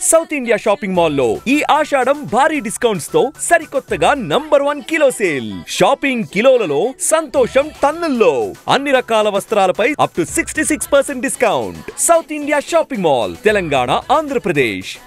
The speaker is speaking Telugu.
సౌత్ ఇండియా షాపింగ్ మాల్లో ఈ ఆషాఢం భారీ డిస్కౌంట్స్తో సరికొత్తగా number one kilo sale. Shopping కిలోలలో సంతోషం టన్నుల్లో. అన్ని రకాల వస్త్రాలపై up to sixty six percent discount. South India shopping mall Telangana Andhra Pradesh.